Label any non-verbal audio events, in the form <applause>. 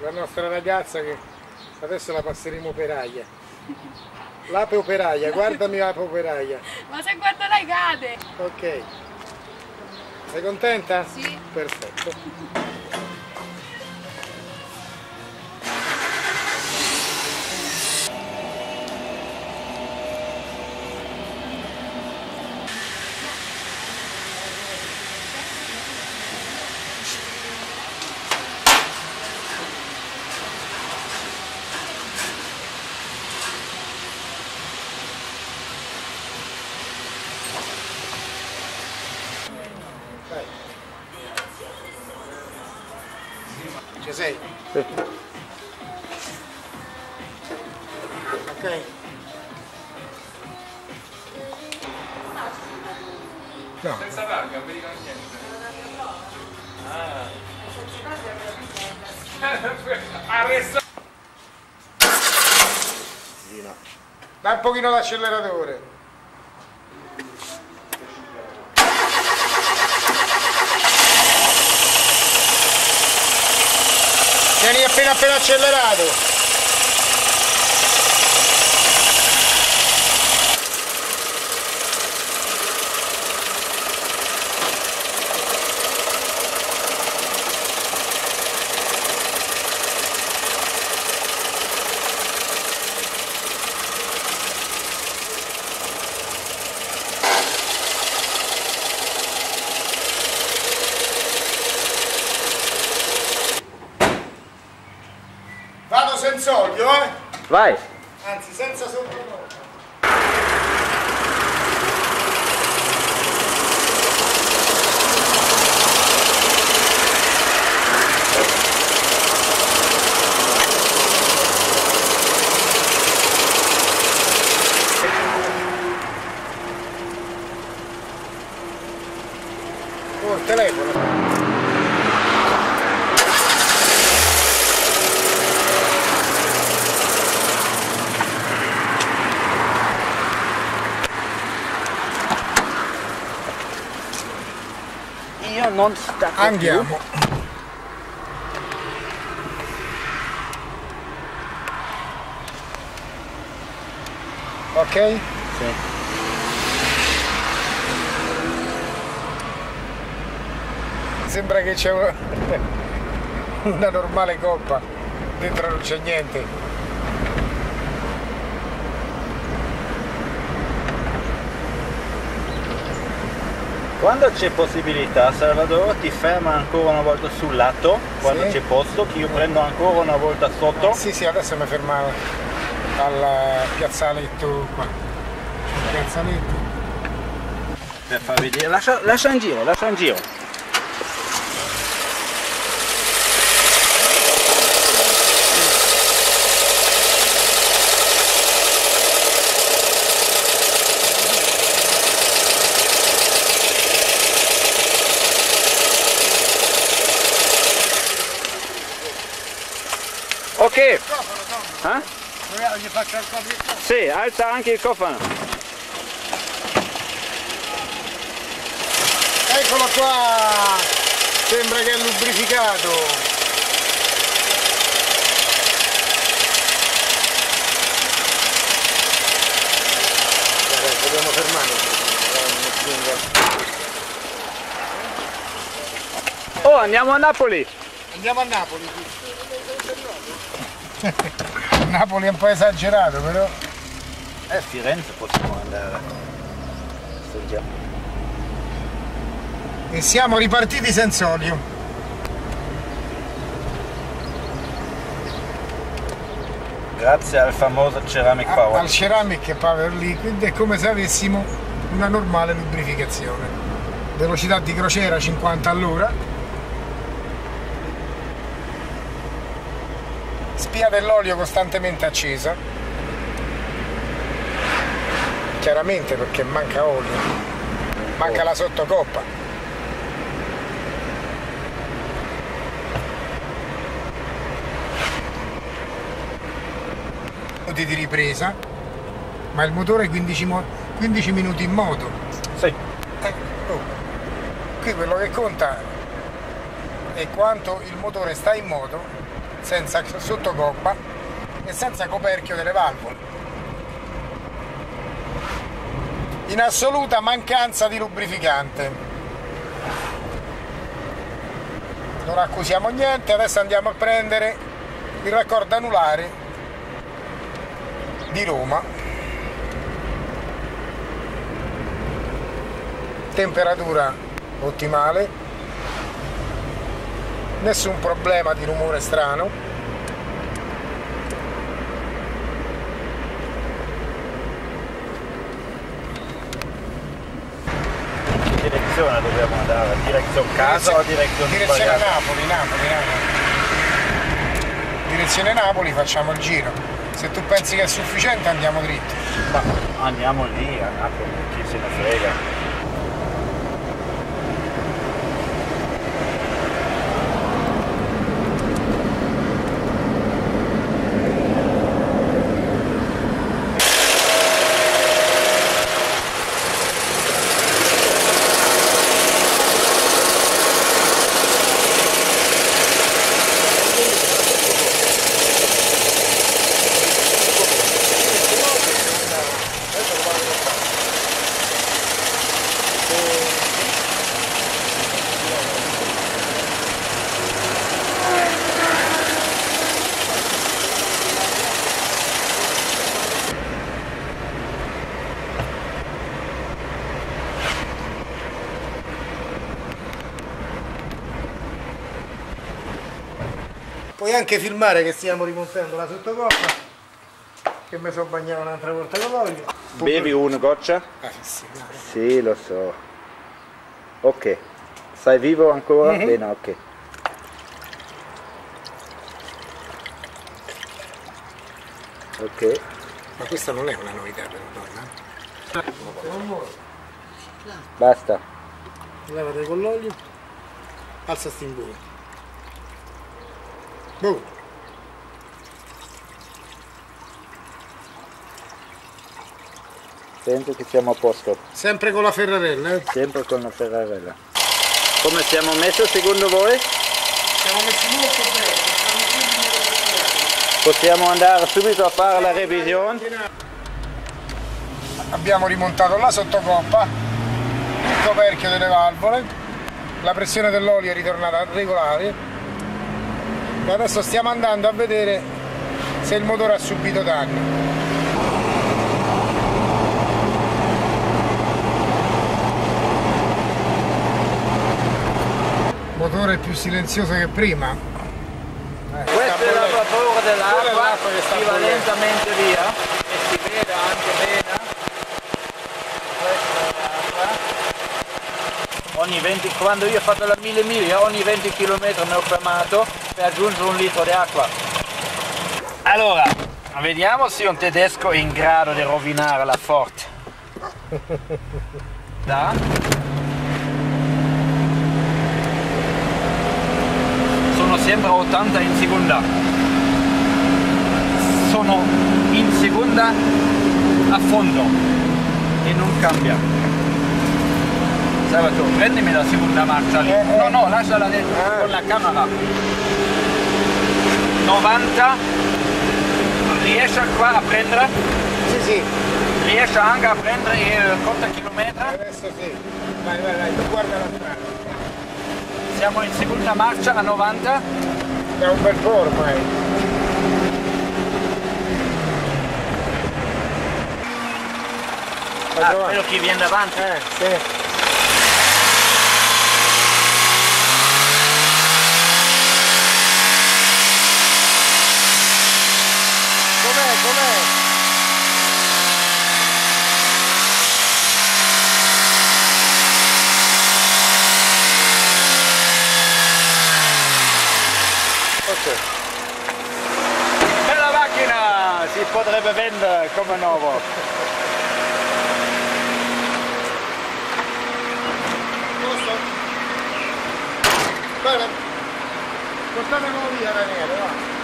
la nostra ragazza che adesso la passeremo operaia. L'ape operaia, guardami l'ape operaia. <laughs> Ma se guarda lei cade! Ok. Sei contenta? Sì. Perfetto. Sei? Sì. Ok. No. Senza targa, non mi dicono niente. Ah. <laughs> Arresta. Sì, no. Dai un pochino l'acceleratore. Appena appena accelerato. Vado senza olio, eh? Vai! Anzi, senza sottotono. Oh, telefono. Io non stacco Andiamo. Ok? più. Sì. Sembra che c'è una <laughs> normale coppa, dentro non c'è niente. Quando c'è possibilità, Salvador ti ferma ancora una volta sul lato, quando Sì. c'è posto, che io prendo ancora una volta sotto. Sì, sì, adesso mi fermavo al piazzaletto qua. Piazzaletto. Per far vedere. Lascia, lascia in giro, lascia in giro. Ok, eh? Gli faccio il copia. Sì, alza anche il cofano. Eccolo qua! Sembra che è lubrificato. Dobbiamo fermare. Oh, andiamo a Napoli. Andiamo a Napoli. <laughs> Napoli è un po' esagerato, però. Eh, Firenze possiamo andare. Assaggiamo. E siamo ripartiti senza olio. Grazie al famoso Ceramic Power. al Ceramic Power Liquid è come se avessimo una normale lubrificazione. Velocità di crociera 50 all'ora. Spia dell'olio costantemente accesa. Chiaramente perché manca olio. Manca la sottocoppa. Minuti di ripresa, ma il motore 15, mo- 15 minuti in moto. Sì. Eh, oh, Qui quello che conta è quanto il motore sta in moto senza sottocoppa e senza coperchio delle valvole. In assoluta mancanza di lubrificante. Non accusiamo niente, adesso andiamo a prendere il raccordo anulare di Roma. Temperatura ottimale, nessun problema di rumore strano. Che direzione dobbiamo andare? Direzione casa o direzione direzione sbagliata? Napoli, Napoli, Napoli. Direzione Napoli facciamo il giro. Se tu pensi che è sufficiente andiamo dritto. Ma andiamo lì a Napoli, chi se ne frega. Puoi anche filmare che stiamo rimontando la sottocoppa. Che mi sono bagnato un'altra volta con l'olio. Bevi una goccia? Ah, sì, dai. Sì, lo so. Ok. Stai vivo ancora? Mhm. Bene, ok. Ok. Ma questa non è una novità per una donna. Vuole. Basta. Levate con l'olio. Alza sti imbue. Boom. Penso che siamo a posto. Sempre con la ferrarella, eh? Sempre con la ferrarella. Come siamo messi secondo voi? Siamo messi molto bene. Possiamo andare subito a fare la revisione? Abbiamo rimontato la sottocoppa, il coperchio delle valvole, la pressione dell'olio è ritornata regolare e adesso stiamo andando a vedere se il motore ha subito danni. Motore più silenzioso che prima. Eh, Questo sta è bollendo. vapore dell'acqua l'acqua che sta che va lentamente via e si vede anche bene. Questa è l'acqua. Ogni 20, quando io ho fatto la 1000 miglia, ogni 20 km mi ho fermato per aggiungere un litro di acqua. Allora, vediamo se un tedesco è in grado di rovinare la Ford. Da? sono sempre a 80 in seconda sono in seconda a fondo e non cambia Salvatore prendimi la seconda marcia lì Eh, eh. no no lasciala dentro Ah. con la camera 90 riesce qua a prendere Sì, sì, riesce anche a prendere il conta chilometri adesso sì. Vai, vai, vai, tu guarda la strada. siamo in seconda marcia a 90 È un bel po' ormai. Ah, quello che viene davanti Eh, sì. Si potrebbe vendere come nuovo. Giusto? Bene. Portatelo via Daniele, va.